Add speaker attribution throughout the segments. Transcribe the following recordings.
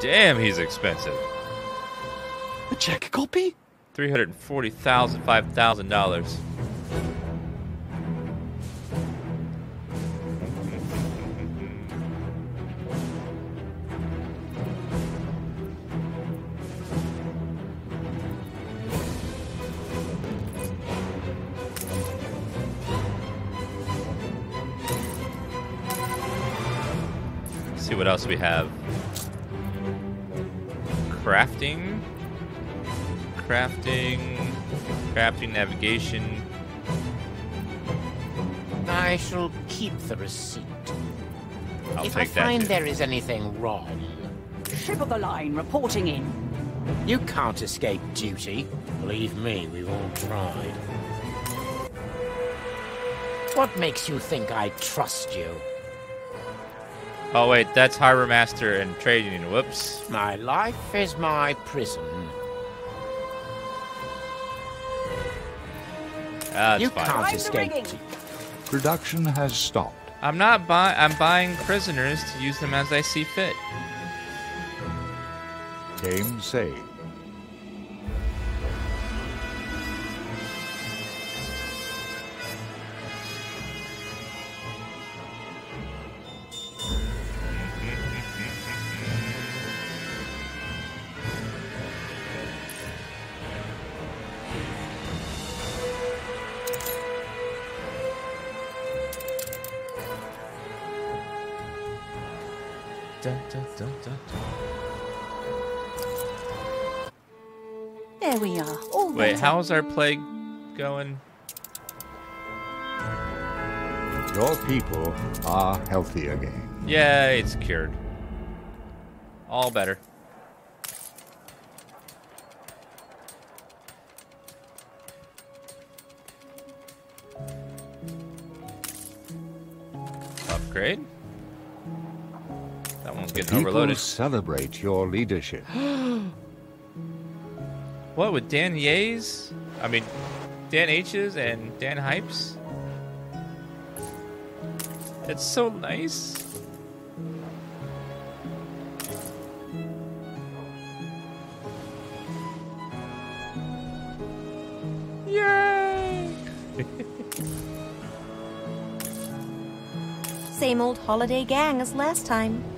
Speaker 1: Damn, he's expensive.
Speaker 2: A check copy?
Speaker 1: Three hundred and forty thousand, five thousand dollars. See what else we have. Crafting. Crafting. Crafting, navigation.
Speaker 3: I shall keep the receipt.
Speaker 1: I'll
Speaker 3: if I
Speaker 1: that.
Speaker 3: find
Speaker 1: too.
Speaker 3: there is anything wrong,
Speaker 4: Ship of the line reporting in.
Speaker 3: you can't escape duty. Believe me, we've all tried. What makes you think I trust you?
Speaker 1: Oh wait, that's Harbor Master and Trade Union. Whoops.
Speaker 3: My life is my prison.
Speaker 1: That's
Speaker 3: you
Speaker 1: fine.
Speaker 3: can't escape
Speaker 5: Production has stopped.
Speaker 1: I'm not buying. I'm buying prisoners to use them as I see fit.
Speaker 5: Game saved.
Speaker 1: How's our plague going?
Speaker 5: Your people are healthy again.
Speaker 1: Yeah, it's cured. All better. Upgrade. That one's getting
Speaker 5: People
Speaker 1: overloaded.
Speaker 5: celebrate your leadership.
Speaker 1: What with Dan Yays? I mean, Dan H's and Dan Hypes? It's so nice. Yay!
Speaker 6: Same old holiday gang as last time.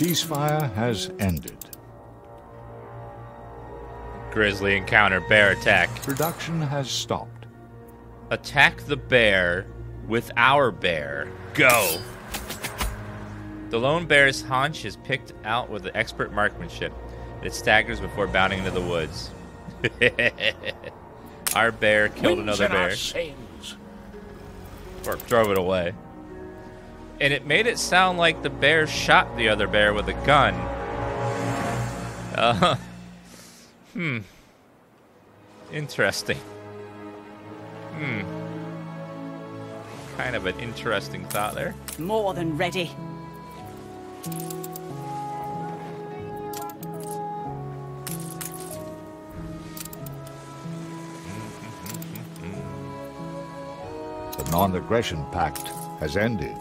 Speaker 5: Ceasefire has ended.
Speaker 1: Grizzly encounter bear attack.
Speaker 5: Production has stopped.
Speaker 1: Attack the bear with our bear. Go! The lone bear's haunch is picked out with expert marksmanship. It staggers before bounding into the woods. our bear killed
Speaker 3: Winds
Speaker 1: another
Speaker 3: in our
Speaker 1: bear.
Speaker 3: sails.
Speaker 1: Or drove it away. And it made it sound like the bear shot the other bear with a gun. Uh, huh. hmm. Interesting. Hmm. Kind of an interesting thought there.
Speaker 4: More than ready.
Speaker 5: The non aggression pact has ended.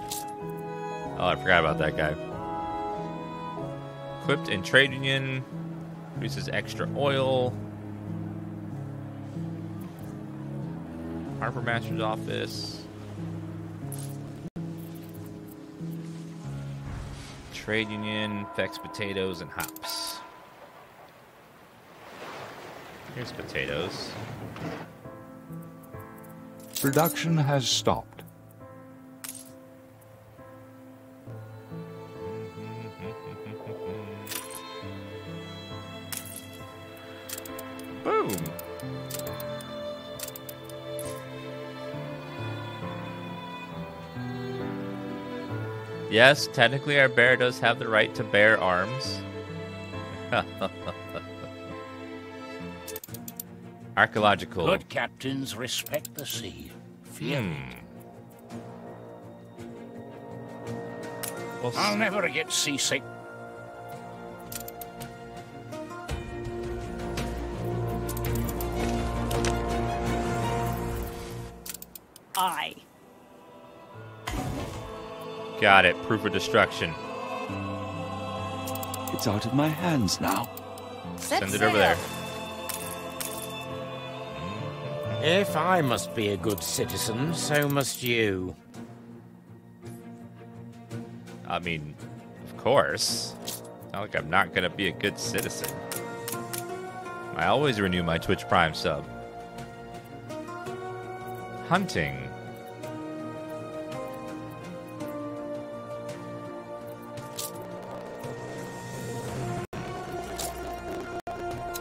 Speaker 1: Oh, I forgot about that guy. Equipped in trade union, produces extra oil. Harbor Master's office. Trade union, affects potatoes and hops. Here's potatoes.
Speaker 5: Production has stopped.
Speaker 1: Yes, technically our bear does have the right to bear arms. Archaeological.
Speaker 3: Good captains respect the sea. Fear
Speaker 1: Hmm.
Speaker 3: I'll never get seasick.
Speaker 1: Got it. Proof of destruction.
Speaker 2: It's out of my hands now.
Speaker 6: Set
Speaker 1: Send it over there.
Speaker 3: If I must be a good citizen, so must you.
Speaker 1: I mean, of course. It's not like I'm not gonna be a good citizen. I always renew my Twitch Prime sub. Hunting.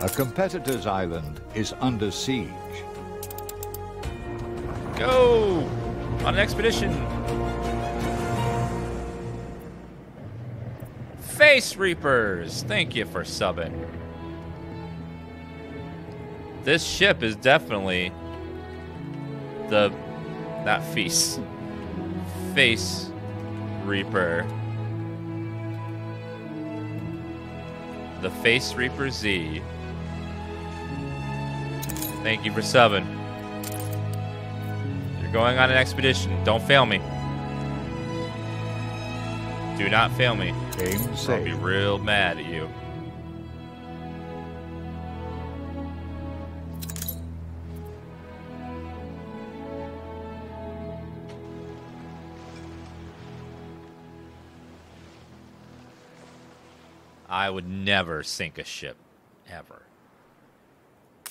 Speaker 5: A competitor's island is under siege.
Speaker 1: Go! On an expedition! Face Reapers! Thank you for subbing. This ship is definitely the not feast. Face Reaper. The Face Reaper Z. Thank you for subbing. You're going on an expedition. Don't fail me. Do not fail me.
Speaker 5: Game
Speaker 1: I'll be real mad at you. I would never sink a ship. Ever.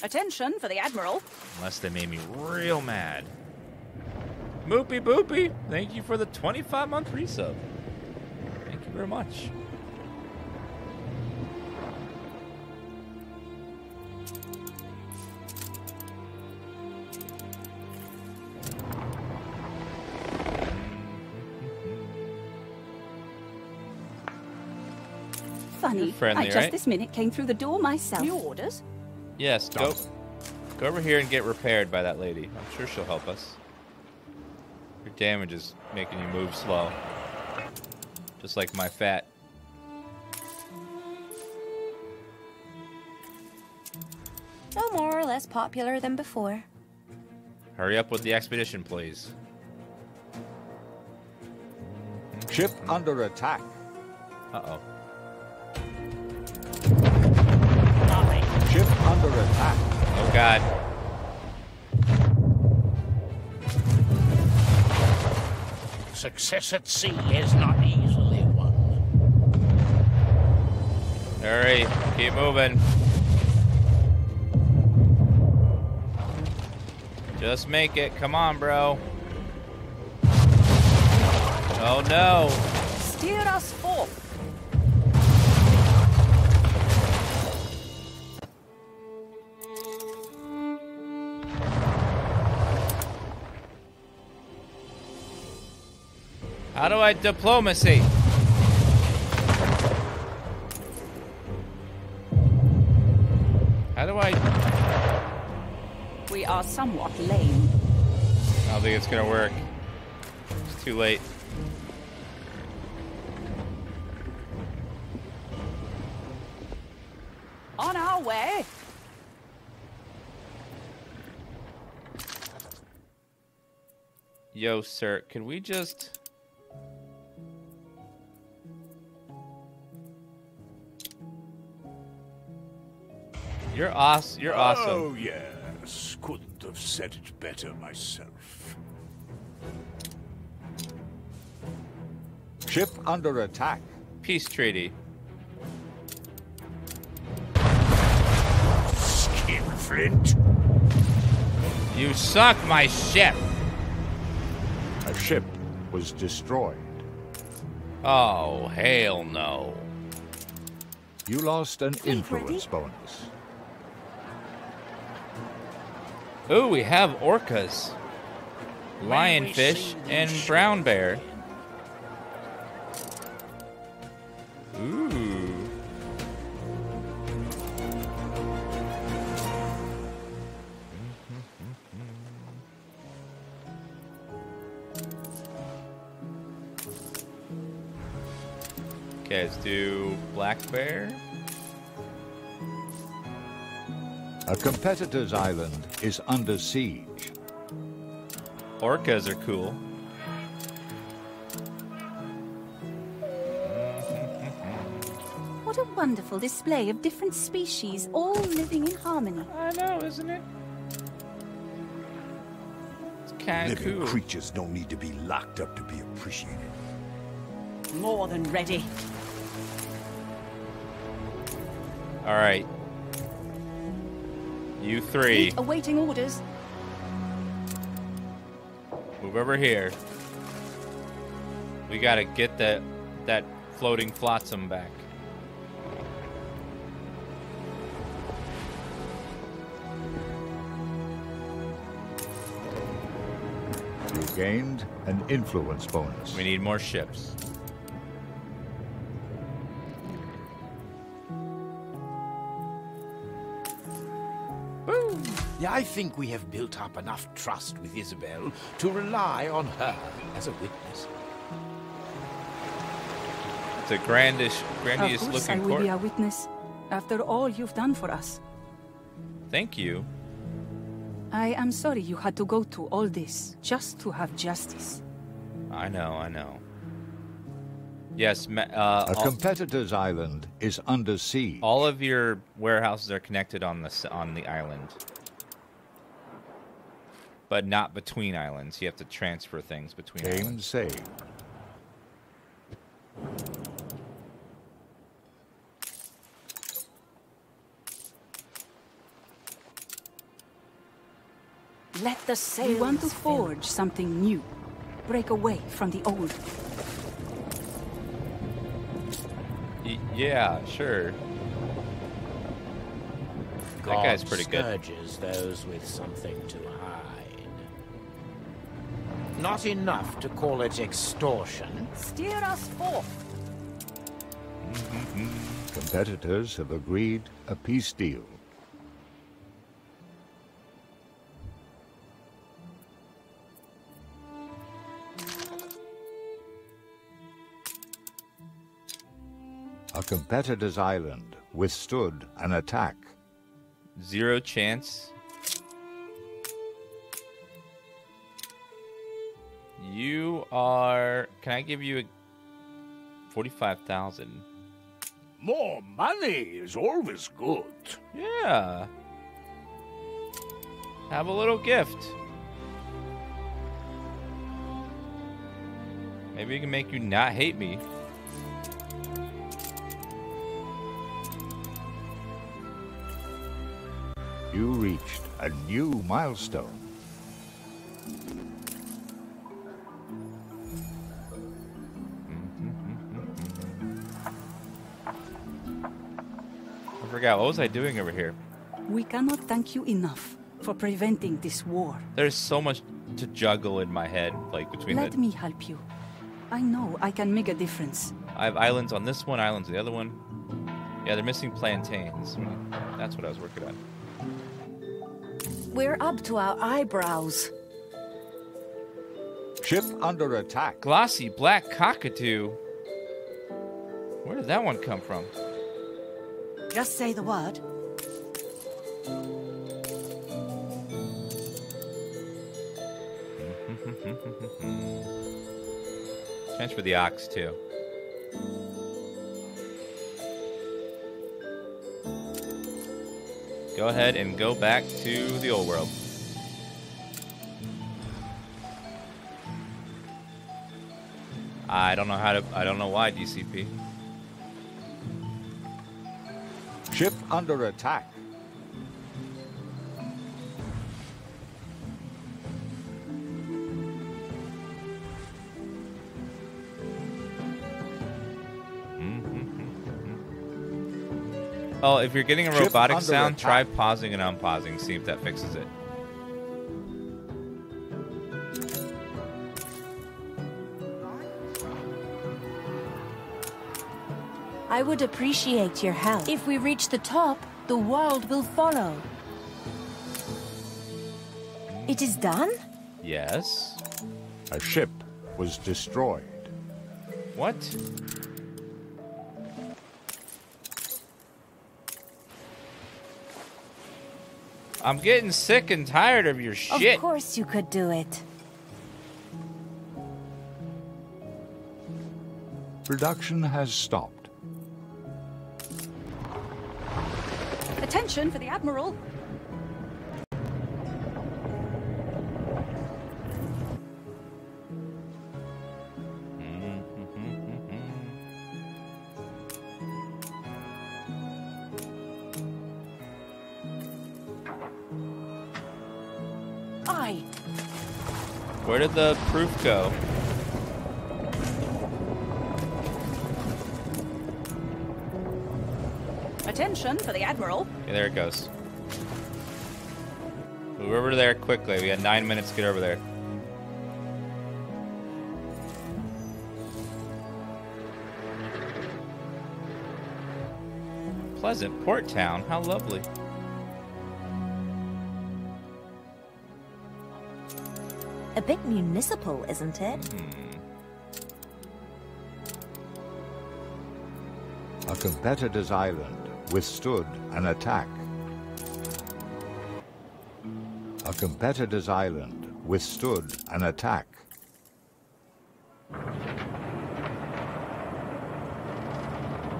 Speaker 4: Attention for the Admiral.
Speaker 1: Unless they made me real mad. Moopy Boopy, thank you for the 25 month resub. Thank you very much.
Speaker 4: Funny.
Speaker 1: Friendly,
Speaker 4: I just
Speaker 1: right?
Speaker 4: this minute came through the door myself. New orders?
Speaker 1: Yes, go, go over here and get repaired by that lady. I'm sure she'll help us. Your damage is making you move slow. Just like my fat.
Speaker 6: No more or less popular than before.
Speaker 1: Hurry up with the expedition, please.
Speaker 5: Ship under attack.
Speaker 1: Uh
Speaker 5: Ship under attack.
Speaker 1: Oh god.
Speaker 3: Success at sea is not easily won.
Speaker 1: Hurry, keep moving. Just make it. Come on, bro. Oh no.
Speaker 4: Steer us forth.
Speaker 1: How do I diplomacy? How do I?
Speaker 4: We are somewhat lame.
Speaker 1: I don't think it's gonna work. It's too late.
Speaker 4: On our way.
Speaker 1: Yo, sir, can we just? You're oh, awesome. You're awesome.
Speaker 7: Oh, yes. Couldn't have said it better myself.
Speaker 5: Ship under attack.
Speaker 1: Peace treaty.
Speaker 7: Skinflint?
Speaker 1: You suck my ship.
Speaker 5: A ship was destroyed.
Speaker 1: Oh, hell no.
Speaker 5: You lost an
Speaker 6: ready?
Speaker 5: influence bonus.
Speaker 1: Ooh, we have orcas, lionfish, and brown bear. Ooh. Okay, let's do black bear.
Speaker 5: A competitor's island is under siege.
Speaker 1: Orcas are cool.
Speaker 8: What a wonderful display of different species, all living in harmony.
Speaker 1: I know, isn't it?
Speaker 9: Living
Speaker 1: cool.
Speaker 9: creatures don't need to be locked up to be appreciated.
Speaker 8: More than ready.
Speaker 1: All right. You three,
Speaker 8: Fleet awaiting orders.
Speaker 1: move over here. We gotta get that that floating flotsam back.
Speaker 5: You gained an influence bonus.
Speaker 1: We need more ships.
Speaker 10: I think we have built up enough trust with Isabel to rely on her as a witness.
Speaker 1: It's a grandish, grandiose
Speaker 8: of course I
Speaker 1: looking
Speaker 8: will be a witness. After all you've done for us.
Speaker 1: Thank you.
Speaker 8: I am sorry you had to go through all this just to have justice.
Speaker 1: I know, I know. Yes, ma- uh,
Speaker 5: A competitor's island is under siege.
Speaker 1: all of your warehouses are connected on the on the island, but not between islands. You have to transfer things between
Speaker 5: Game
Speaker 1: islands.
Speaker 5: saved.
Speaker 8: Let the sails We want to forge something new. Break away from the old.
Speaker 1: Y- yeah, sure. That guy's
Speaker 10: God
Speaker 1: pretty good.
Speaker 10: scourges those with something to hide. Not enough to call it extortion.
Speaker 8: Steer us forth. Mm-hmm.
Speaker 5: Competitors have agreed a peace deal. A competitor's island withstood an attack.
Speaker 1: Zero chance. You are. Can I give you a forty-five thousand?
Speaker 9: More money is always good.
Speaker 1: Yeah. Have a little gift. Maybe it can make you not hate me.
Speaker 5: You reached a new milestone.
Speaker 1: I forgot. What was I doing over here?
Speaker 8: We cannot thank you enough for preventing this war.
Speaker 1: There's so much to juggle in my head, like between
Speaker 8: Let
Speaker 1: the.
Speaker 8: me help you. I know I can make a difference.
Speaker 1: I have islands on this one, islands on the other one. Yeah, they're missing plantains. Hmm, that's what I was working on.
Speaker 6: We're up to our eyebrows.
Speaker 5: Ship under attack.
Speaker 1: Glossy black cockatoo. Where did that one come from?
Speaker 6: Just say the word.
Speaker 1: Transfer the ox too. Go ahead and go back to the old world. I don't know how to. I don't know why DCP.
Speaker 5: Ship under attack.
Speaker 1: Oh, if you're getting a robotic sound,
Speaker 5: attack.
Speaker 1: try pausing and unpausing. See if that fixes it.
Speaker 6: I would appreciate your help. If we reach the top, the world will follow. It is done?
Speaker 1: Yes.
Speaker 5: A ship was destroyed.
Speaker 1: What? I'm getting sick and tired of your shit.
Speaker 6: Of course you could do it.
Speaker 5: Production has stopped.
Speaker 4: Attention for the Admiral.
Speaker 1: Where did the proof go?
Speaker 4: Attention for the Admiral.
Speaker 1: Okay, there it goes. Move over there quickly. We had nine minutes to get over there. Pleasant Port Town. How lovely.
Speaker 6: A bit municipal, isn't it? Hmm.
Speaker 5: A competitor's island withstood an attack. A competitor's island withstood an attack.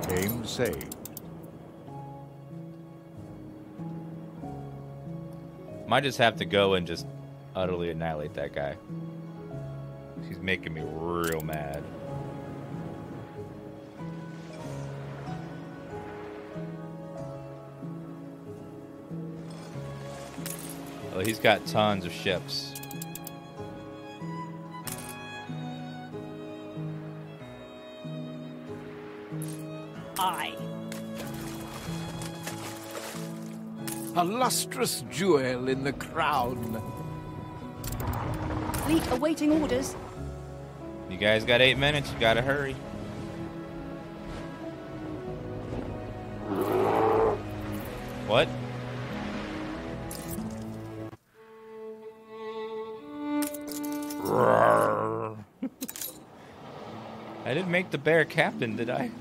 Speaker 5: Game saved.
Speaker 1: Might just have to go and just utterly annihilate that guy. He's making me real mad. Oh, he's got tons of ships.
Speaker 4: Aye.
Speaker 3: A lustrous jewel in the crown.
Speaker 4: Fleet awaiting orders.
Speaker 1: You guys got eight minutes. You gotta hurry. Make the bear captain, did I?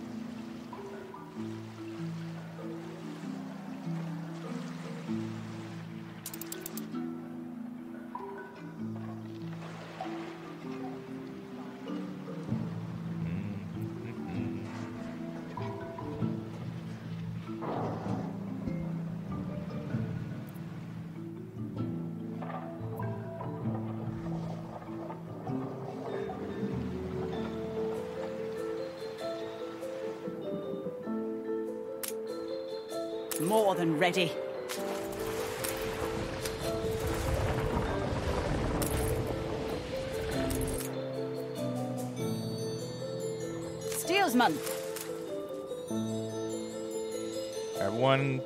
Speaker 1: Everyone,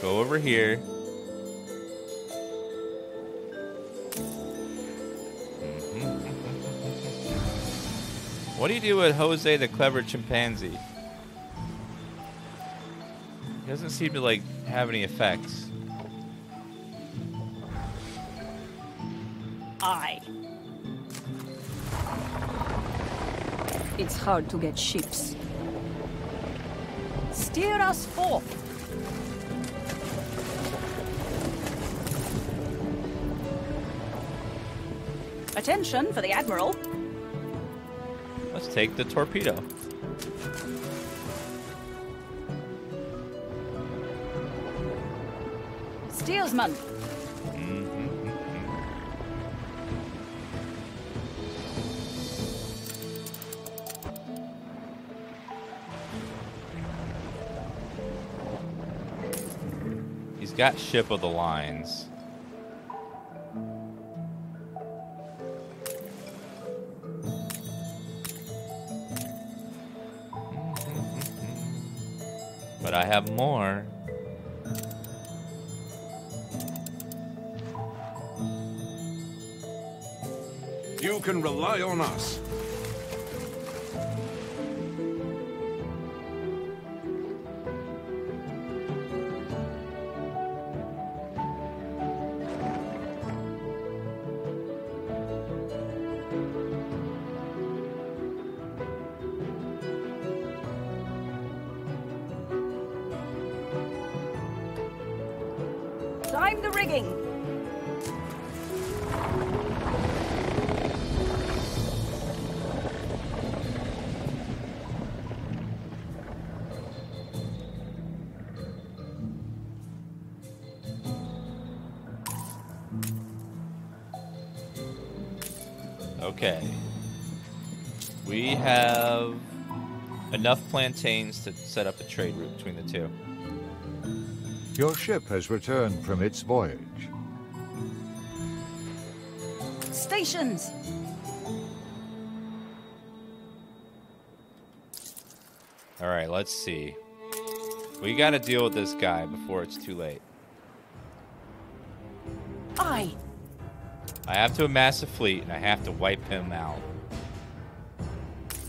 Speaker 1: go over here. Mm-hmm. What do you do with Jose the clever chimpanzee? He doesn't seem to like have any effects.
Speaker 4: It's hard to get ships. Steer us forth. Attention for the Admiral.
Speaker 1: Let's take the torpedo.
Speaker 4: Steersman.
Speaker 1: Got ship of the lines. But I have more.
Speaker 7: You can rely on us.
Speaker 1: Okay. We have enough plantains to set up a trade route between the two.
Speaker 5: Your ship has returned from its voyage.
Speaker 4: Stations!
Speaker 1: All right, let's see. We got to deal with this guy before it's too late. I have to amass a fleet, and I have to wipe him out.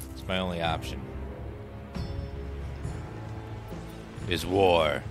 Speaker 1: It's my only option. Is war.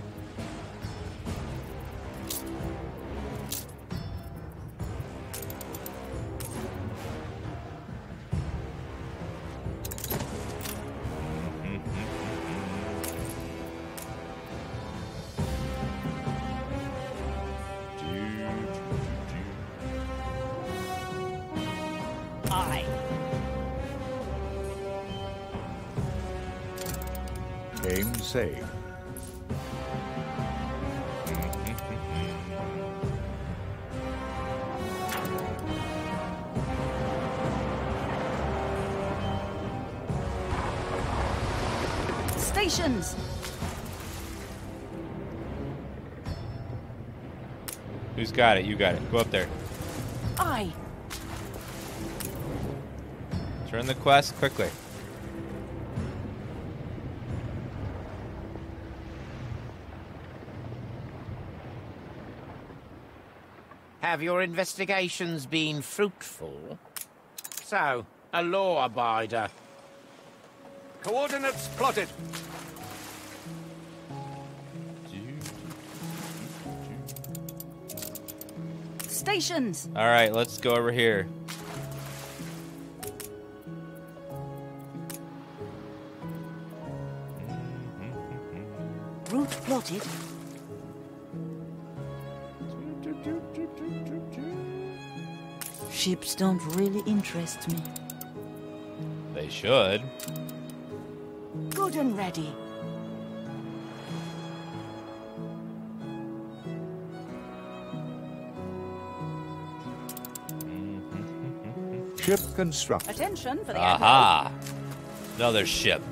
Speaker 1: Got it? You got it. Go up there.
Speaker 4: I.
Speaker 1: Turn the quest quickly.
Speaker 3: Have your investigations been fruitful? So, a law abider.
Speaker 7: Coordinates plotted.
Speaker 4: Stations!
Speaker 1: All right, let's go over here. Mm-hmm.
Speaker 4: Route plotted. Ships don't really interest me.
Speaker 1: They should.
Speaker 4: Good and ready.
Speaker 5: Ship constructed.
Speaker 4: Attention for the
Speaker 1: Aha! Another ship.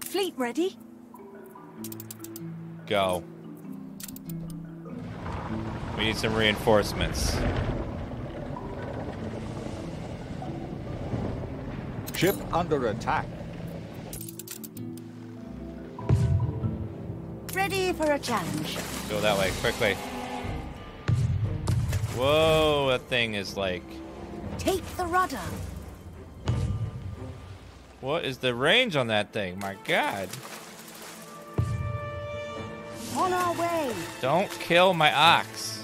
Speaker 4: Fleet ready?
Speaker 1: Go. We need some reinforcements.
Speaker 5: Ship under attack.
Speaker 4: Ready for a challenge.
Speaker 1: Go that way, quickly. Whoa, that thing is like.
Speaker 4: Take the rudder.
Speaker 1: What is the range on that thing? My god.
Speaker 4: On our way.
Speaker 1: Don't kill my ox.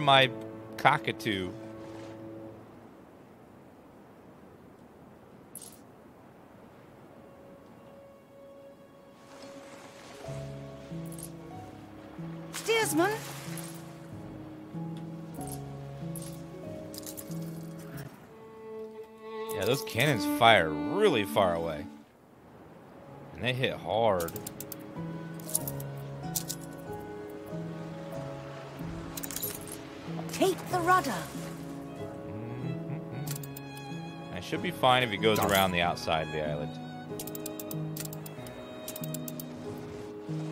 Speaker 1: My cockatoo.
Speaker 4: Steersman.
Speaker 1: Yeah, those cannons fire really far away. And they hit hard.
Speaker 4: The rudder. Mm-hmm.
Speaker 1: I should be fine if he goes around the outside of the island. Mm-hmm.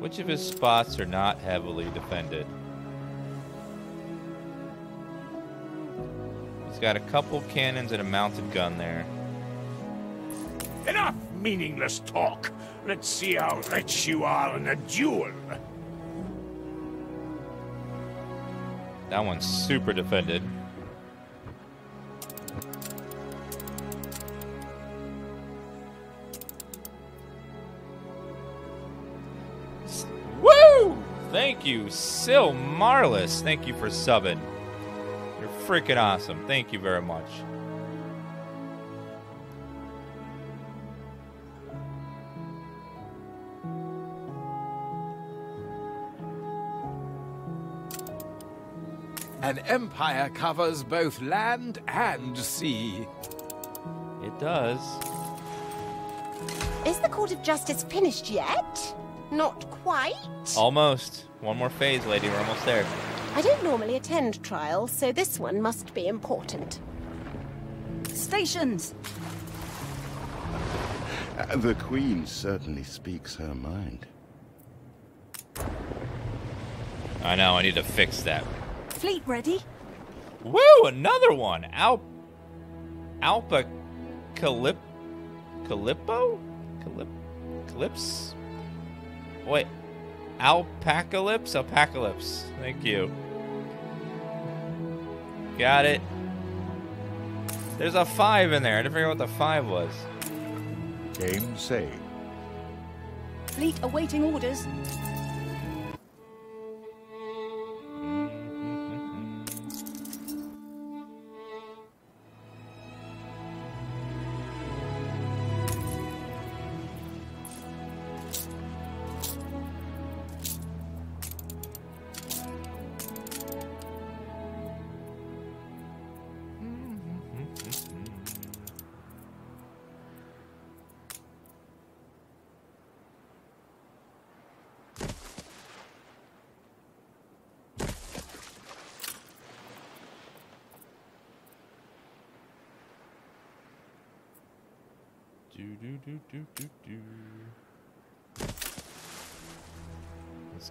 Speaker 1: Which of his spots are not heavily defended? He's got a couple cannons and a mounted gun there.
Speaker 7: Enough meaningless talk. Let's see how rich you are in a duel.
Speaker 1: That one's super defended. Woo! Thank you, Sil Marlis. Thank you for subbing. You're freaking awesome. Thank you very much.
Speaker 3: An empire covers both land and sea.
Speaker 1: It does.
Speaker 11: Is the Court of Justice finished yet? Not quite.
Speaker 1: Almost. One more phase, lady. We're almost there.
Speaker 11: I don't normally attend trials, so this one must be important.
Speaker 4: Stations!
Speaker 9: Uh, The Queen certainly speaks her mind.
Speaker 1: I know. I need to fix that.
Speaker 4: Fleet ready?
Speaker 1: Woo! Another one. Al. Alpa. Calip. Calippo? Calip. Calyps? Wait. Alpacalypse? Alpacalypse. Thank you. Got it. There's a five in there. I didn't figure out what the five was.
Speaker 5: Game saved.
Speaker 4: Fleet awaiting orders.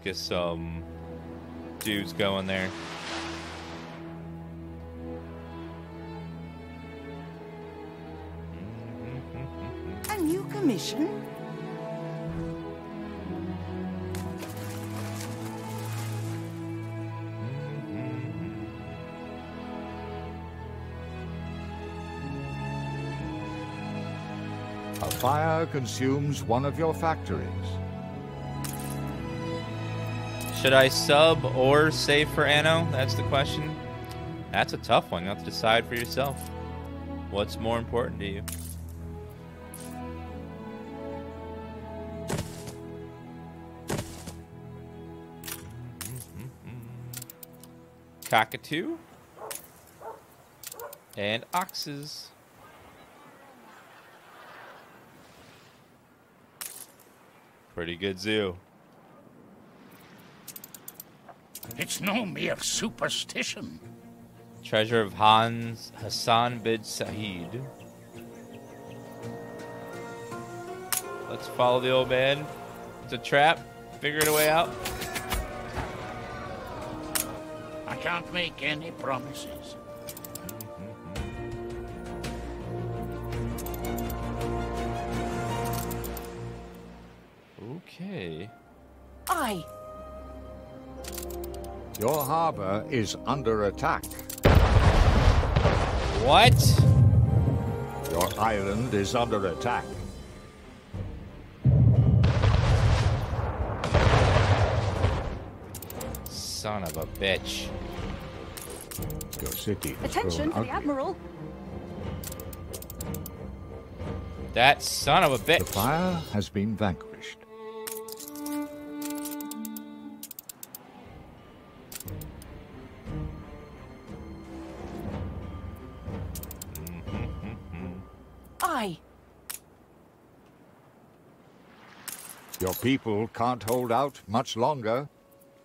Speaker 1: Get some dudes going there.
Speaker 4: A new commission?
Speaker 5: A fire consumes one of your factories.
Speaker 1: Should I sub or save for Anno? That's the question. That's a tough one. You have to decide for yourself. What's more important to you? Cockatoo and oxes. Pretty good zoo.
Speaker 7: It's no mere superstition.
Speaker 1: Treasure of Hans Hassan bin Said. Let's follow the old man. It's a trap. Figuring a way out.
Speaker 7: I can't make any promises.
Speaker 5: Harbor is under attack.
Speaker 1: What?
Speaker 5: Your island is under attack.
Speaker 1: Son of a bitch.
Speaker 5: Your city has
Speaker 4: Attention
Speaker 5: grown
Speaker 4: to the. Admiral.
Speaker 1: That son of a bitch.
Speaker 5: The fire has been vanquished. People can't hold out much longer.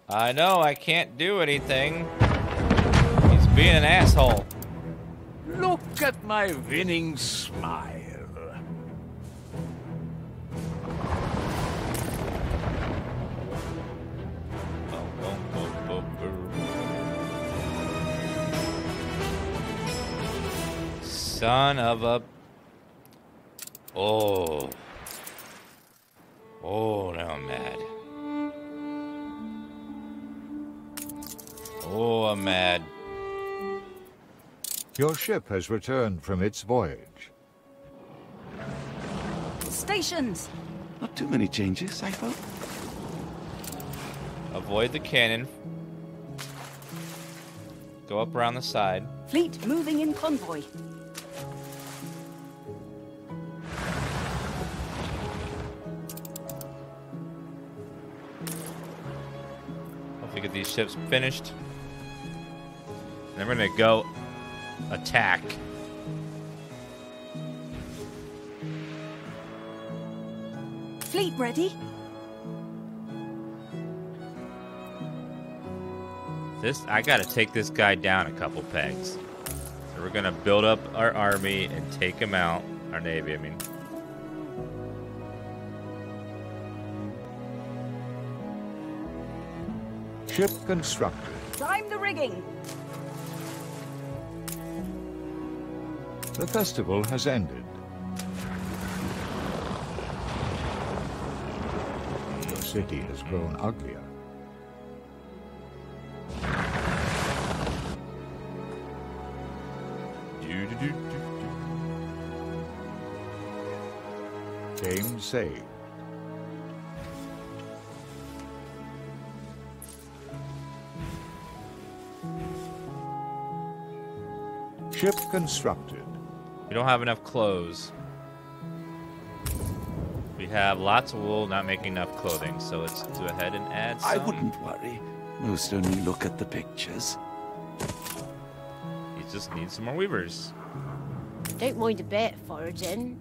Speaker 1: I know, I can't do anything. He's being an asshole.
Speaker 3: Look at my winning smile.
Speaker 1: Son of a. Oh. Oh, now I'm mad. Oh, I'm mad.
Speaker 5: Your ship has returned from its voyage.
Speaker 4: Stations!
Speaker 2: Not too many changes, I hope.
Speaker 1: Avoid the cannon. Go up around the side.
Speaker 4: Fleet moving in convoy.
Speaker 1: Ships finished. Then we're gonna go attack.
Speaker 4: Fleet ready?
Speaker 1: This I gotta take this guy down a couple pegs. So we're gonna build up our army and take him out. Our navy, I mean.
Speaker 5: Ship constructed.
Speaker 4: Prime the rigging.
Speaker 5: The festival has ended. Your city has grown uglier. Game saved. Ship constructed.
Speaker 1: We don't have enough clothes. We have lots of wool, not making enough clothing, so let's go ahead and add some.
Speaker 2: I wouldn't worry. Most only look at the pictures.
Speaker 1: He just need some more weavers.
Speaker 11: Don't mind a bit, foraging.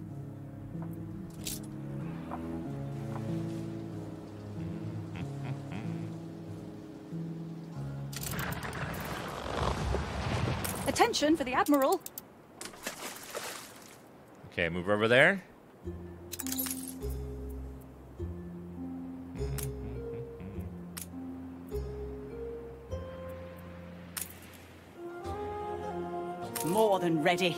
Speaker 4: Attention for the Admiral.
Speaker 1: Okay, move over there.
Speaker 4: More than ready.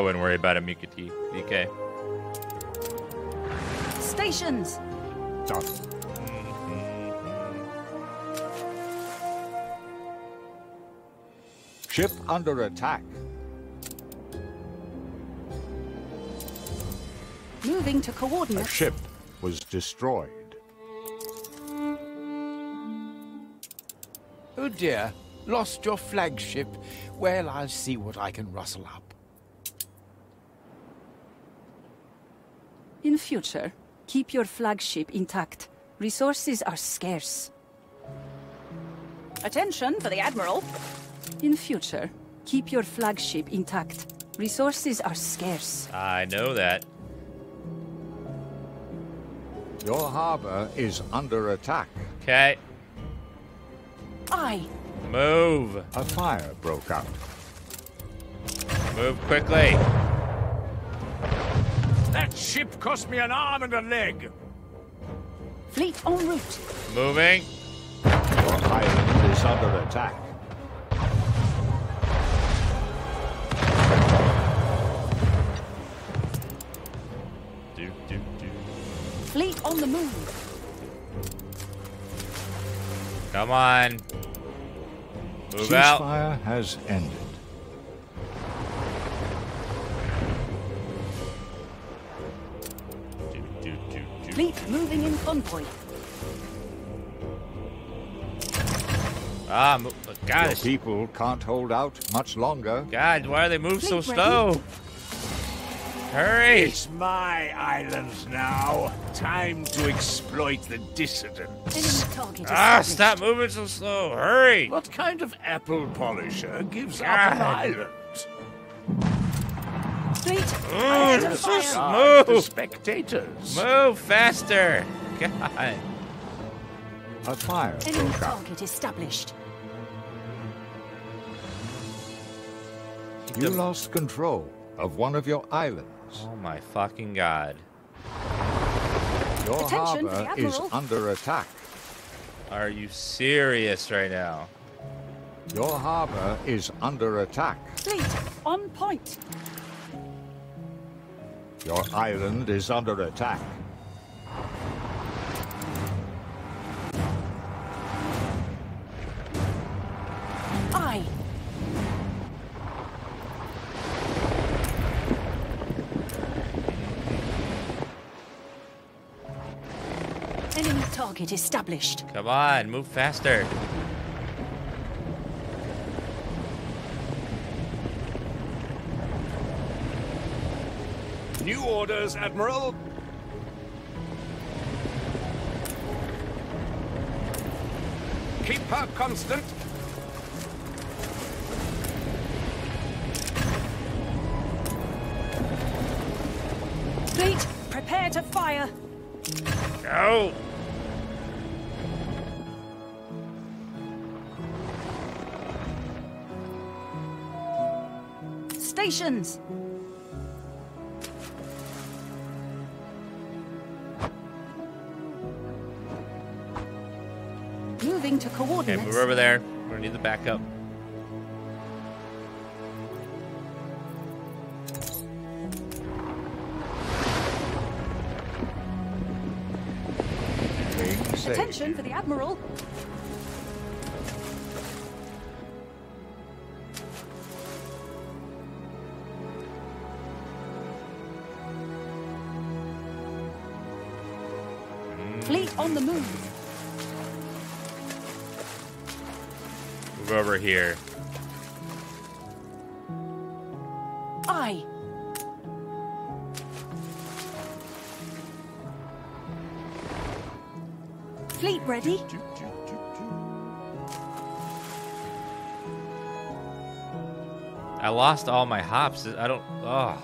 Speaker 1: I wouldn't worry about a Mikati. DK.
Speaker 4: Stations.
Speaker 5: Done. Ship under attack.
Speaker 4: Moving to coordinates.
Speaker 5: A ship was destroyed.
Speaker 3: Oh dear, lost your flagship. Well, I'll see what I can rustle up.
Speaker 4: Future, keep your flagship intact. Resources are scarce. Attention for the Admiral. In future, keep your flagship intact. Resources are scarce.
Speaker 1: I know that.
Speaker 5: Your harbor is under attack.
Speaker 1: Okay,
Speaker 4: I.
Speaker 1: move.
Speaker 5: A fire broke out.
Speaker 1: Move quickly.
Speaker 7: That ship cost me an arm and a leg.
Speaker 4: Fleet en route.
Speaker 1: Moving.
Speaker 5: Your island is under attack.
Speaker 1: Do, do, do.
Speaker 4: Fleet on the move.
Speaker 1: Come on. Move out.
Speaker 5: Ceasefire has ended.
Speaker 4: Fleet moving in convoy.
Speaker 1: Ah, mo- God,
Speaker 5: Your people can't hold out much longer.
Speaker 1: God, why do they move so
Speaker 4: Fleet ready.
Speaker 1: slow? Hurry!
Speaker 7: It's my island now. Time to exploit the dissident.
Speaker 1: Ah, stop moving so slow. Hurry!
Speaker 7: What kind of apple polisher gives up an island?
Speaker 4: Fleet.
Speaker 1: Oh,
Speaker 4: ahead of
Speaker 1: it's so
Speaker 4: fire.
Speaker 7: Guard the
Speaker 1: Move.
Speaker 7: spectators.
Speaker 1: Move faster! God.
Speaker 5: A fire
Speaker 4: Enemy
Speaker 5: broke out.
Speaker 4: target established.
Speaker 5: You lost control of one of your islands.
Speaker 1: Oh my fucking god.
Speaker 5: Your
Speaker 4: Attention, the
Speaker 5: harbor is under attack.
Speaker 1: Are you serious right now?
Speaker 5: Your harbor is under attack.
Speaker 4: Fleet on point.
Speaker 5: Your island is under attack.
Speaker 4: I. Enemy target established.
Speaker 1: Come on, move faster.
Speaker 7: New orders, Admiral. Keep her constant.
Speaker 4: Fleet, prepare to fire.
Speaker 1: Go.
Speaker 4: Stations. Moving to
Speaker 1: Okay, move over there. We're gonna need the backup.
Speaker 4: Attention for the Admiral.
Speaker 1: Here.
Speaker 4: Aye. Fleet ready.
Speaker 1: I lost all my hops. I don't. Oh.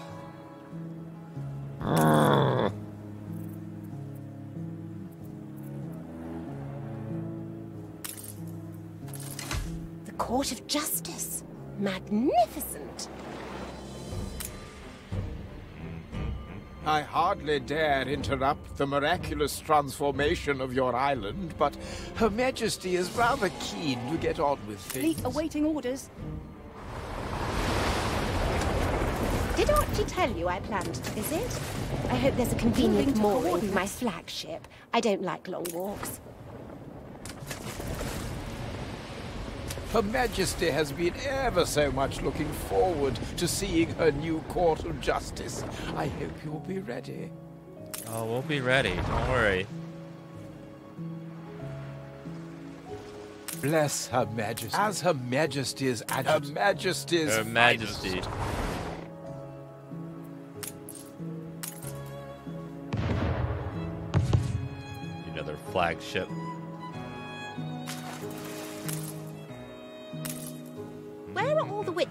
Speaker 11: Magnificent.
Speaker 3: I hardly dare interrupt the miraculous transformation of your island, but Her Majesty is rather keen to get on with things.
Speaker 4: Fleet awaiting orders.
Speaker 11: Did Archie tell you I planned to visit? I hope there's a convenient
Speaker 4: Moving to
Speaker 11: mooring for my flagship. I don't like long walks.
Speaker 3: Her Majesty has been ever so much looking forward to seeing her new Court of Justice. I hope you'll be ready.
Speaker 1: Oh, we'll be ready. Don't worry.
Speaker 3: Bless Her Majesty. As Her Majesty's Her Majesty's
Speaker 1: Her Majesty. Another flagship.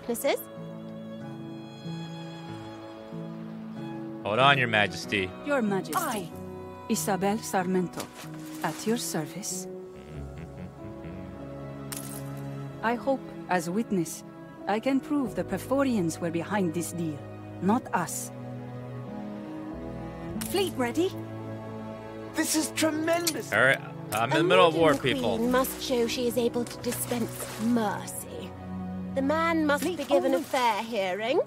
Speaker 11: Are all the witnesses?
Speaker 1: Hold on, Your Majesty.
Speaker 4: Your Majesty. Aye. Isabel Sarmento, at your service. I hope, as witness, I can prove the Pyrphorians were behind this deal, not us. Fleet ready?
Speaker 3: This is tremendous.
Speaker 1: All right, I'm in the middle of war,
Speaker 11: modern
Speaker 1: people.
Speaker 11: Queen must show she is able to dispense mercy. The man must
Speaker 4: Fleet
Speaker 11: be given a fair hearing.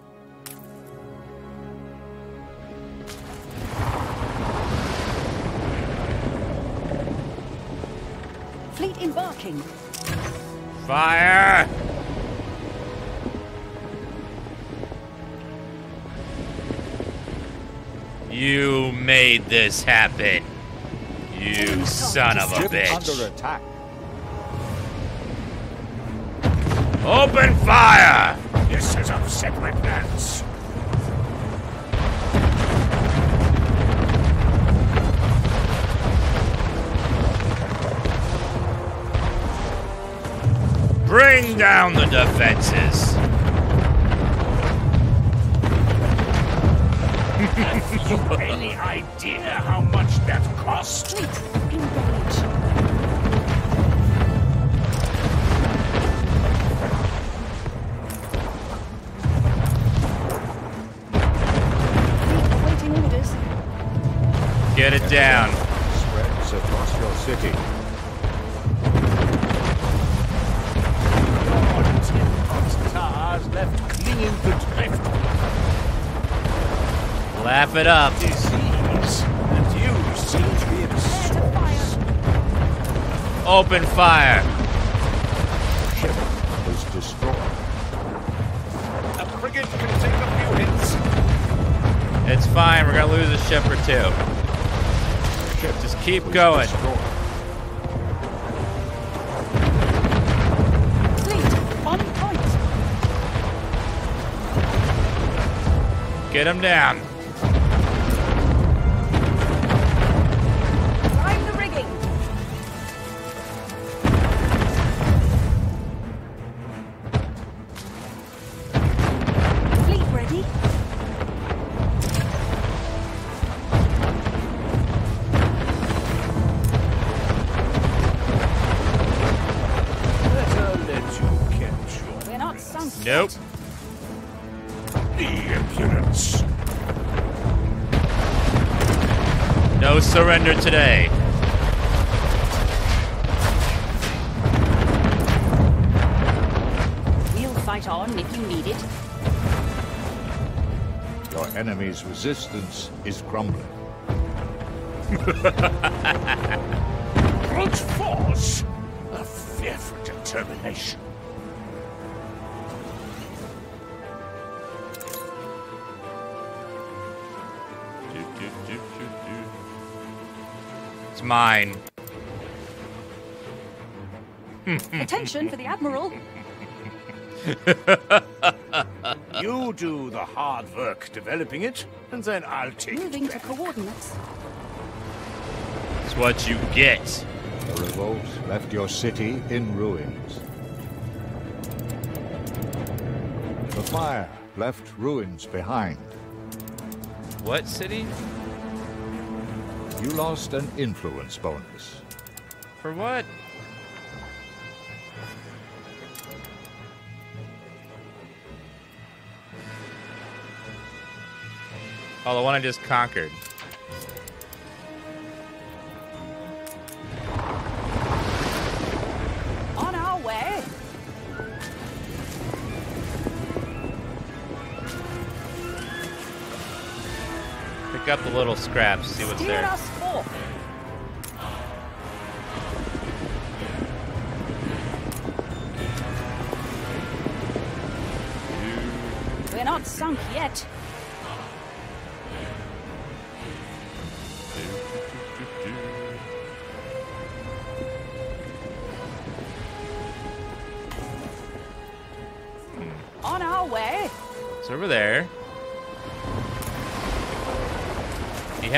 Speaker 4: Fleet embarking.
Speaker 1: Fire! You made this happen. You son of a bitch.
Speaker 5: under attack.
Speaker 1: Open fire!
Speaker 7: This has upset my plans.
Speaker 1: Bring down the defenses.
Speaker 7: Have you any idea how much that cost?
Speaker 1: Get it down.
Speaker 5: Spreads across your city.
Speaker 7: Left clinging to drift.
Speaker 1: Laugh it up.
Speaker 7: Disease. And you seem to be
Speaker 4: to fire.
Speaker 1: Open fire.
Speaker 5: Ship was destroyed.
Speaker 7: A frigate can take a few hits.
Speaker 1: It's fine. We're gonna lose a ship or two. Keep going. Get him down.
Speaker 5: Resistance is crumbling.
Speaker 7: Brute force. A fearful determination.
Speaker 1: It's mine.
Speaker 4: Attention for the Admiral.
Speaker 7: You do the hard work developing it, and then I'll take it
Speaker 4: Moving to coordinates.
Speaker 1: It's what you get.
Speaker 5: The revolt left your city in ruins. The fire left ruins behind.
Speaker 1: What city?
Speaker 5: You lost an influence bonus.
Speaker 1: For what? Oh, the one I just conquered.
Speaker 4: On our way.
Speaker 1: Pick up the little scraps, see what's
Speaker 4: Steer
Speaker 1: there.
Speaker 4: We're not sunk yet.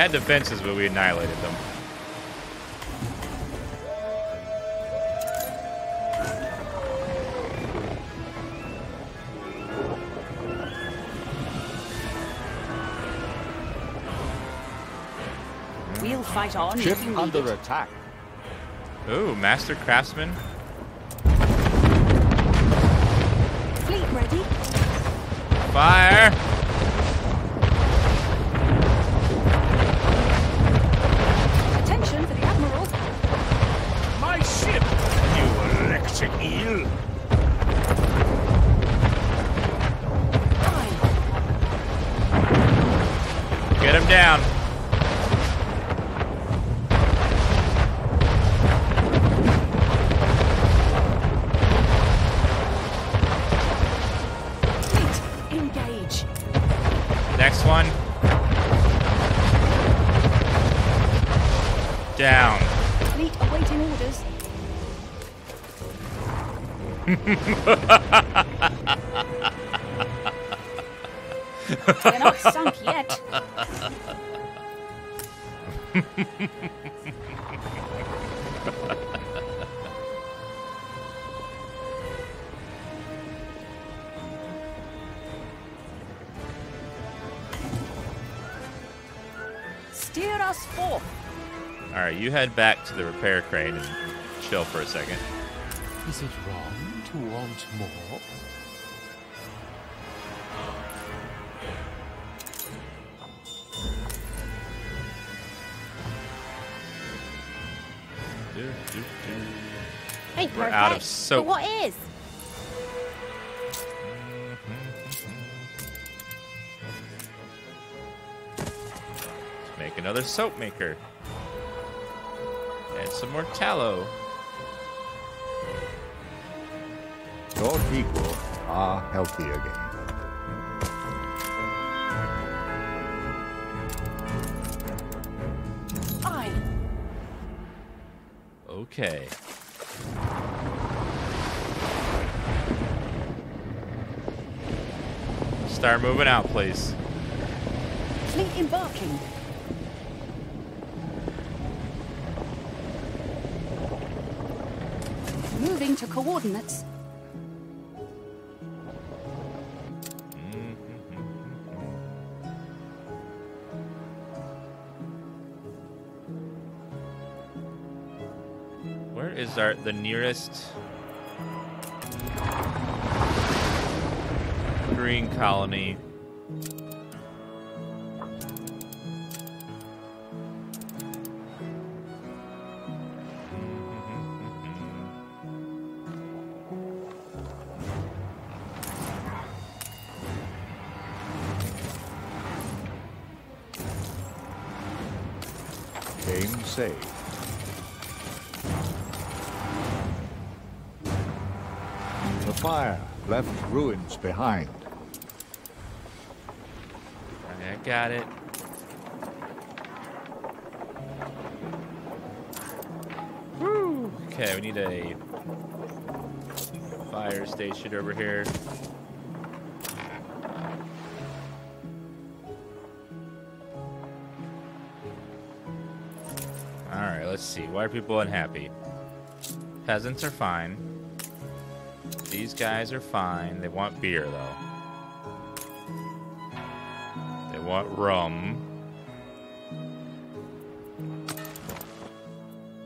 Speaker 1: Had defenses, but we annihilated them.
Speaker 4: We'll fight on
Speaker 5: Ship
Speaker 4: if you need
Speaker 5: under
Speaker 4: it.
Speaker 5: attack.
Speaker 1: Ooh, Master Craftsman.
Speaker 4: Fleet ready.
Speaker 1: Fire!
Speaker 4: We're not sunk yet. Steer us forth.
Speaker 1: All right, you head back to the repair crane and chill for a second.
Speaker 3: Is it wrong to want more?
Speaker 11: Hey,
Speaker 1: We're
Speaker 11: perfect.
Speaker 1: out of soap.
Speaker 11: But what is?
Speaker 1: Let's make another soap maker. And some more tallow.
Speaker 5: Your people are healthy again.
Speaker 4: Aye.
Speaker 1: Okay. Start moving out, please.
Speaker 4: Fleet embarking. Moving to coordinates.
Speaker 1: Where is our the nearest green colony?
Speaker 5: Ruins behind.
Speaker 1: I got it. Woo. Okay, we need a fire station over here. Alright, let's see. Why are people unhappy? Peasants are fine. These guys are fine. They want beer, though. They want rum.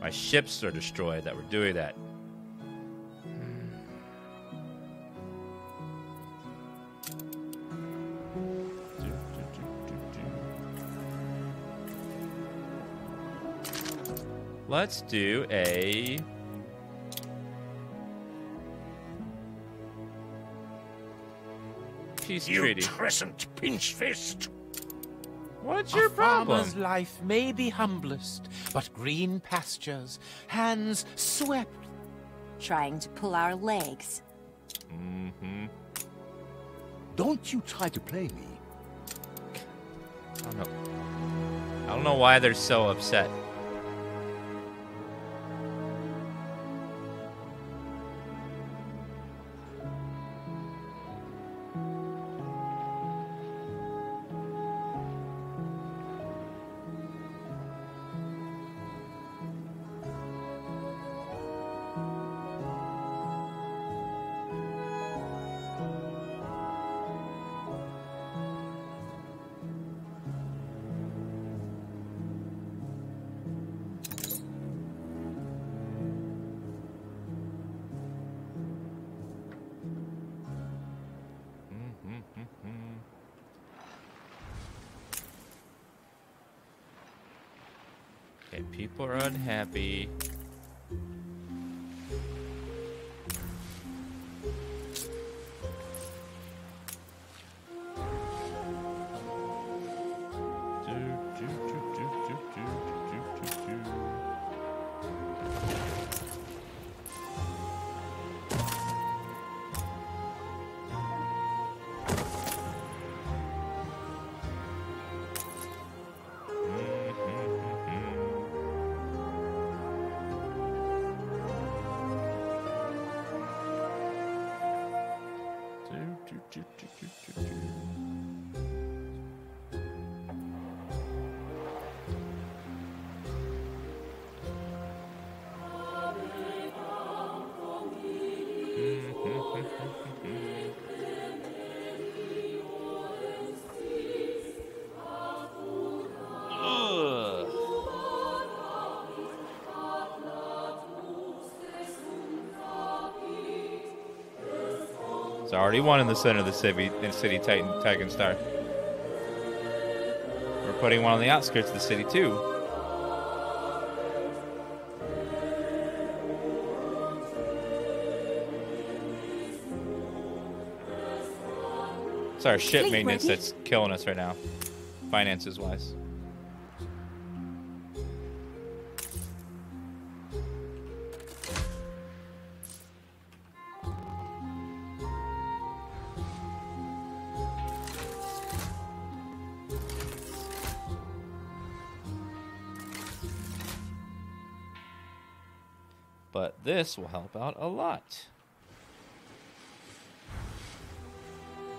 Speaker 1: My ships are destroyed that were doing that. Hmm. Let's do a peace
Speaker 7: You
Speaker 1: treaty.
Speaker 7: crescent pinch fist.
Speaker 1: What's
Speaker 3: A
Speaker 1: your problem?
Speaker 3: farmer's life may be humblest, but green pastures, hands swept.
Speaker 6: Trying to pull our legs.
Speaker 1: Mm-hmm.
Speaker 7: Don't you try to play me.
Speaker 1: I don't know. I don't know why they're so upset. People are unhappy. Already one in the center of the city, in city Titan, Titan Star. We're putting one on the outskirts of the city too. It's our ship maintenance that's killing us right now, finances This will help out a lot.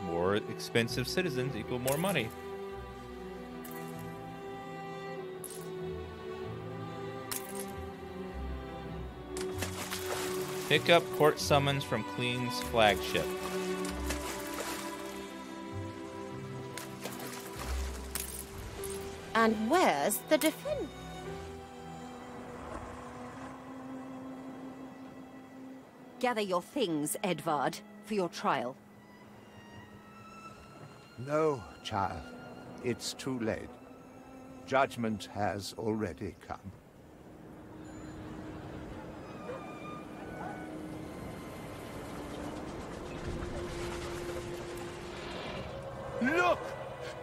Speaker 1: More expensive citizens equal more money. Pick up court summons from Clean's flagship.
Speaker 11: And where's the defense?
Speaker 4: Gather your things, Edvard, for your trial.
Speaker 5: No, child. It's too late. Judgment has already come.
Speaker 9: Look!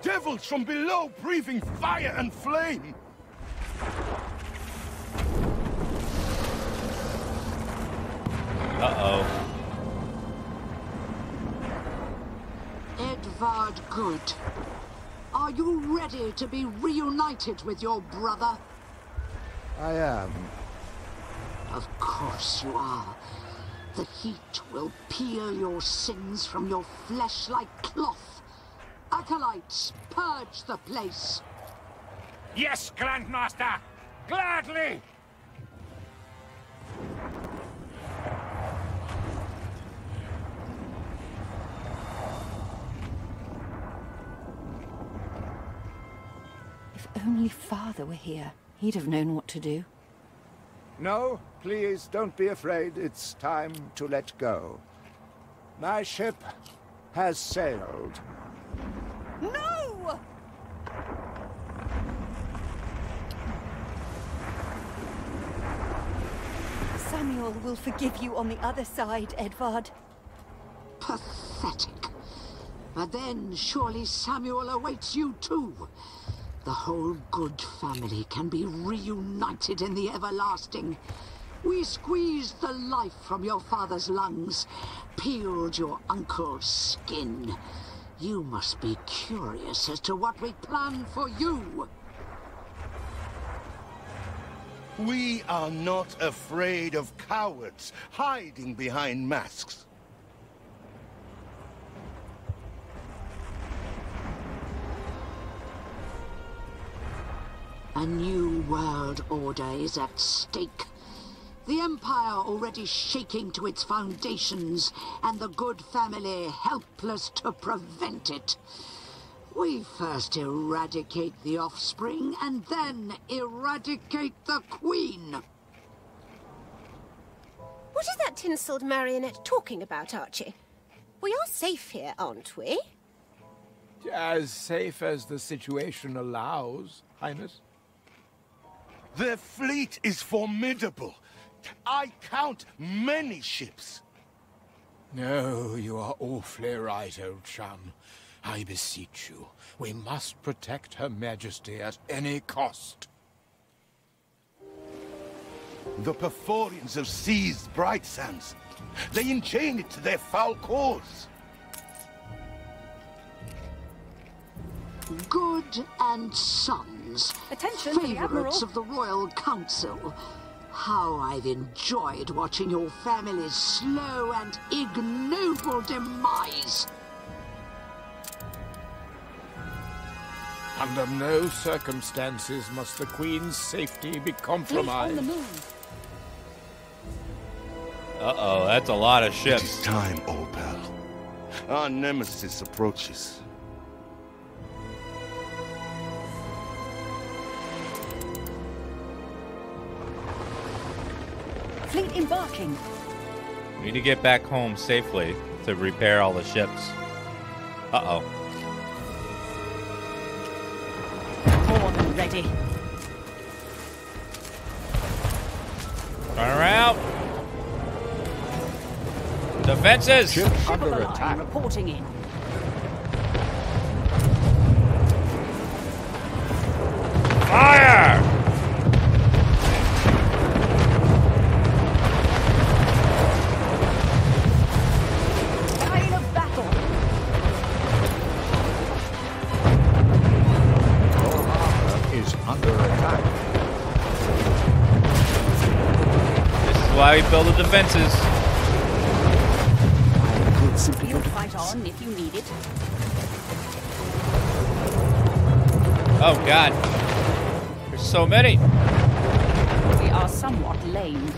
Speaker 9: Devils from below breathing fire and flame!
Speaker 12: You ready to be reunited with your brother?
Speaker 5: I am.
Speaker 12: Of course you are. The heat will peel your sins from your flesh like cloth. Acolytes, purge the place.
Speaker 7: Yes, Grandmaster! Gladly!
Speaker 4: Only father were here, he'd have known what to do.
Speaker 5: No, please don't be afraid. It's time to let go. My ship has sailed.
Speaker 4: No! Samuel will forgive you on the other side, Edvard.
Speaker 12: Pathetic. But then surely Samuel awaits you too. The whole Goode family can be reunited in the everlasting. We squeezed the life from your father's lungs, peeled your uncle's skin. You must be curious as to what we plan for you.
Speaker 9: We are not afraid of cowards hiding behind masks.
Speaker 12: A new world order is at stake. The Empire already shaking to its foundations, and the Goode family helpless to prevent it. We first eradicate the offspring, and then eradicate the Queen.
Speaker 11: What is that tinselled marionette talking about, Archie? We are safe here, aren't we?
Speaker 3: As safe as the situation allows, Highness.
Speaker 9: Their fleet is formidable. I count many ships.
Speaker 3: No, you are awfully right, old chum. I beseech you, we must protect Her Majesty at any cost.
Speaker 9: The Pyrphorians have seized Bright Sands. They enchain it to their foul cause.
Speaker 12: Good and sons.
Speaker 4: Attention to the
Speaker 12: Favorites
Speaker 4: Admiral.
Speaker 12: of the Royal Council. How I've enjoyed watching your family's slow and ignoble demise.
Speaker 3: Under no circumstances must the Queen's safety be compromised.
Speaker 1: Uh-oh, that's a lot of ships.
Speaker 9: It is time, old pal. Our nemesis approaches.
Speaker 4: Fleet embarking.
Speaker 1: We need to get back home safely to repair all the ships. Uh-oh.
Speaker 4: More than ready.
Speaker 1: Turn around. Defenses!
Speaker 5: Ship
Speaker 4: Ship
Speaker 5: under
Speaker 4: of the line
Speaker 5: attack.
Speaker 4: reporting in.
Speaker 1: all the defenses.
Speaker 4: You fight on if you need it.
Speaker 1: Oh god. There's so many.
Speaker 4: We are somewhat lame.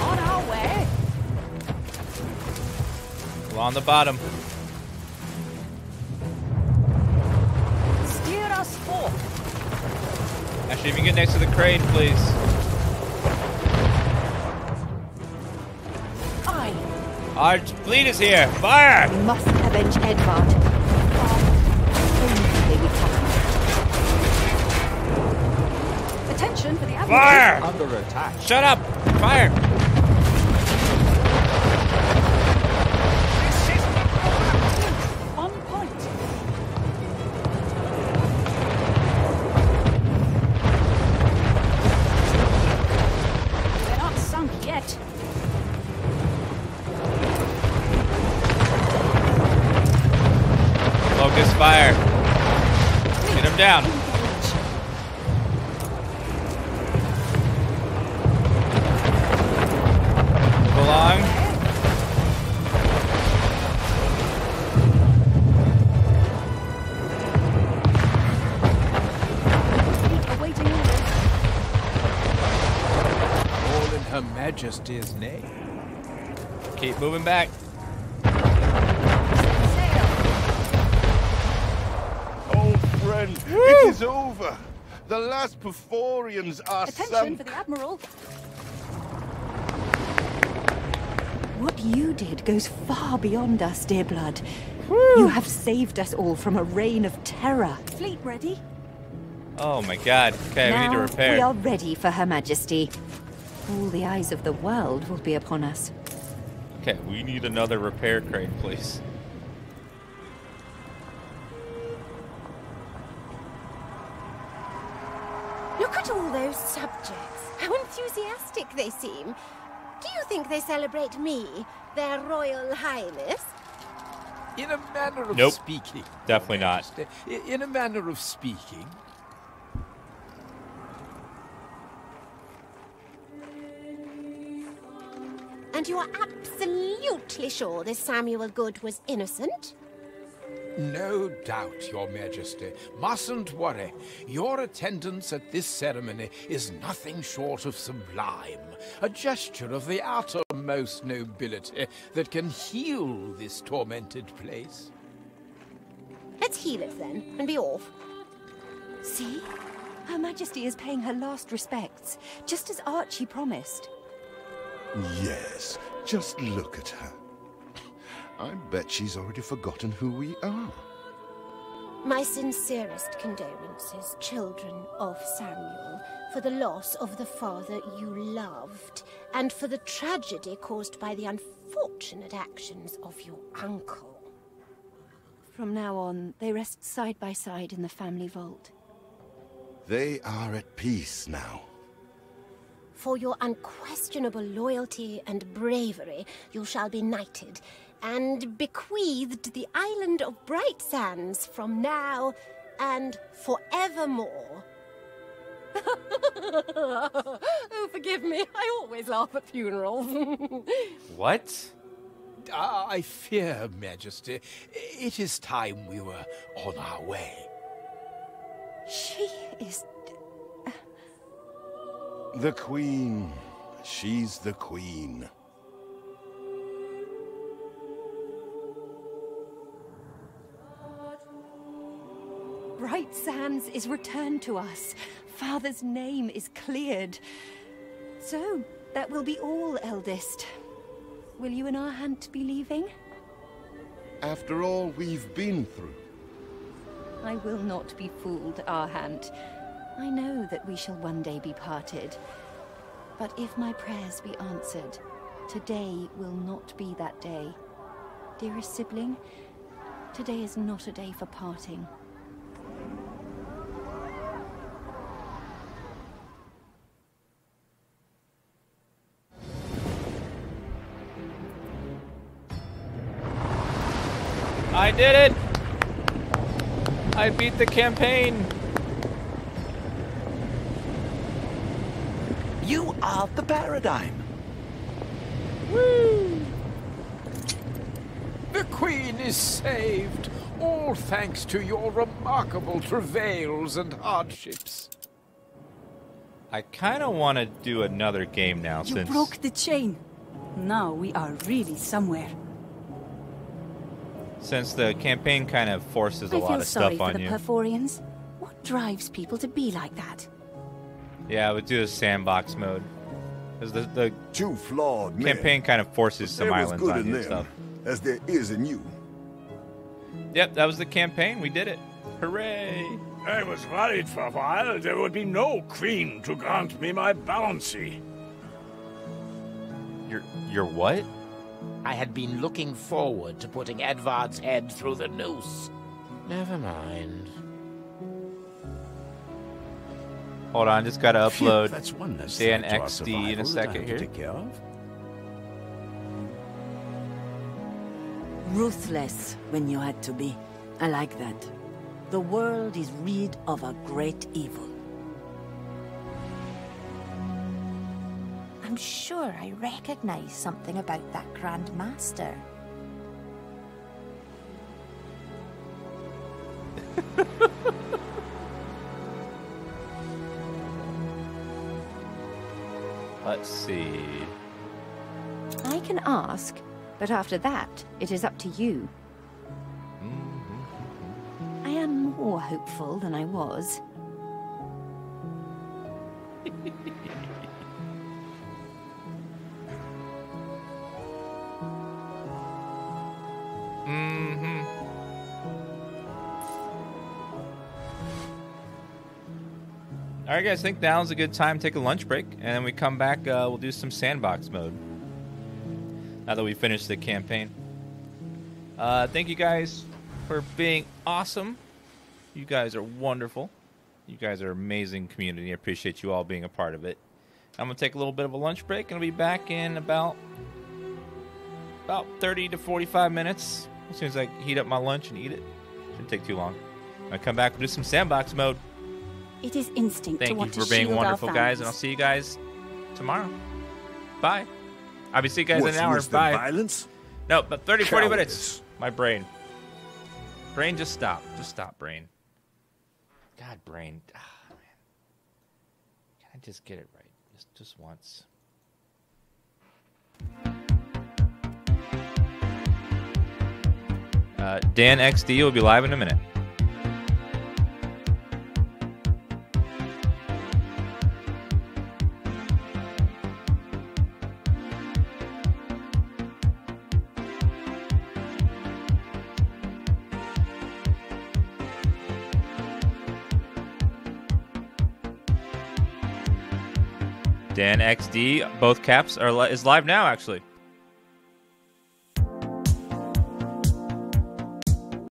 Speaker 1: On our way. Well, on the bottom.
Speaker 6: Forth.
Speaker 1: If you get next to the crane, please.
Speaker 6: Aye.
Speaker 1: Our fleet is here. Fire!
Speaker 6: We must avenge Edvard. Painfully. Attention for the admiral.
Speaker 1: Fire!
Speaker 3: Under attack.
Speaker 1: Shut up! Fire!
Speaker 3: Majesty's name.
Speaker 1: Keep moving back.
Speaker 6: Sail.
Speaker 9: Old friend, it is over. The last Pyrphorians are
Speaker 6: Attention
Speaker 9: sunk.
Speaker 6: for the admiral. What you did goes far beyond us, dear blood. You have saved us all from a reign of terror. Fleet ready?
Speaker 1: Oh my god. Okay, we need to repair.
Speaker 6: we are ready for Her Majesty. All the eyes of the world will be upon us.
Speaker 1: Okay, we need another repair crane, please.
Speaker 11: Look at all those subjects. How enthusiastic they seem. Do you think they celebrate me, their Royal Highness?
Speaker 3: In a manner of
Speaker 1: Nope.
Speaker 3: speaking.
Speaker 1: Definitely not.
Speaker 3: In a manner of speaking.
Speaker 11: And you are absolutely sure this Samuel Goode was innocent?
Speaker 3: No doubt, Your Majesty. Mustn't worry. Your attendance at this ceremony is nothing short of sublime. A gesture of the uttermost nobility that can heal this tormented place.
Speaker 11: Let's heal it then, and be off.
Speaker 6: See? Her Majesty is paying her last respects, just as Archie promised.
Speaker 9: Yes, just look at her. I bet she's already forgotten who we are.
Speaker 11: My sincerest condolences, children of Samuel, for the loss of the father you loved, and for the tragedy caused by the unfortunate actions of your uncle.
Speaker 6: From now on, they rest side by side in the family vault.
Speaker 9: They are at peace now.
Speaker 11: For your unquestionable loyalty and bravery, you shall be knighted and bequeathed the island of Bright Sands from now and forevermore. oh, forgive me. I always laugh at funerals.
Speaker 1: What?
Speaker 3: Ah, I fear, Majesty, it is time we were on our way.
Speaker 6: She is.
Speaker 9: The Queen. She's the Queen.
Speaker 6: Bright Sands is returned to us. Father's name is cleared. So, that will be all, eldest. Will you and our Hunt be leaving?
Speaker 9: After all we've been through.
Speaker 6: I will not be fooled, Arhant. I know that we shall one day be parted. But if my prayers be answered, today will not be that day. Dearest sibling, today is not a day for parting.
Speaker 1: I did it! I beat the campaign!
Speaker 2: You are the paradigm.
Speaker 3: The Queen is saved, all thanks to your remarkable travails and hardships.
Speaker 1: I kind of want to do another game now
Speaker 6: You
Speaker 1: since
Speaker 6: broke the chain. Now we are really somewhere.
Speaker 1: since the campaign kind of forces a
Speaker 6: I
Speaker 1: lot of stuff on you.
Speaker 6: I feel
Speaker 1: of
Speaker 6: sorry
Speaker 1: stuff
Speaker 6: for
Speaker 1: on
Speaker 6: the. Pyrphorians. What drives people to be like that?
Speaker 1: Yeah, I would do the sandbox mode. Because the, the
Speaker 13: Two flawed men.
Speaker 1: campaign kind of forces some
Speaker 13: there was
Speaker 1: islands
Speaker 13: good
Speaker 1: on
Speaker 13: in
Speaker 1: you and stuff.
Speaker 13: as there is in you.
Speaker 1: Yep, that was the campaign. We did it. Hooray!
Speaker 7: I was worried for a while there would be no queen to grant me my balancy.
Speaker 1: Your your what?
Speaker 10: I had been looking forward to putting Edvard's head through the noose. Never mind.
Speaker 1: Hold on, just gotta
Speaker 2: Phew,
Speaker 1: upload
Speaker 2: that's one less
Speaker 1: Dan
Speaker 2: threat
Speaker 1: XD in a
Speaker 2: survival that I
Speaker 1: second here.
Speaker 2: take care of.
Speaker 14: Ruthless when you had to be. I like that. The world is rid of a great evil.
Speaker 6: I'm sure I recognize something about that Grand Master.
Speaker 1: Let's see.
Speaker 4: I can ask, but after that, it is up to you. Mm-hmm. I am more hopeful than I was.
Speaker 1: All right, guys. I think now's a good time to take a lunch break, and then we come back. Uh, we'll do some sandbox mode. Now that we finished the campaign. Uh, thank you guys for being awesome. You guys are wonderful. You guys are amazing community. I appreciate you all being a part of it. I'm gonna take a little bit of a lunch break, and I'll be back in about about 30 to 45 minutes. As soon as I heat up my lunch and eat it, shouldn't take too long. I come back, we'll do some sandbox mode.
Speaker 6: It is instinct to
Speaker 1: Thank you
Speaker 6: want
Speaker 1: for
Speaker 6: to
Speaker 1: being wonderful, guys, and I'll see you guys tomorrow. Bye. I'll be see you guys
Speaker 13: What's
Speaker 1: in an hour.
Speaker 13: worse than
Speaker 1: Bye.
Speaker 13: violence?
Speaker 1: No, but 30, 40
Speaker 13: Cowardice.
Speaker 1: minutes. My brain. Brain, just stop. Just stop, brain. God, brain. Ah, man. Can I just get it right? Just, just once. Uh, Dan XD will be live in a minute. Dan XD, both caps are li- is live now. Actually,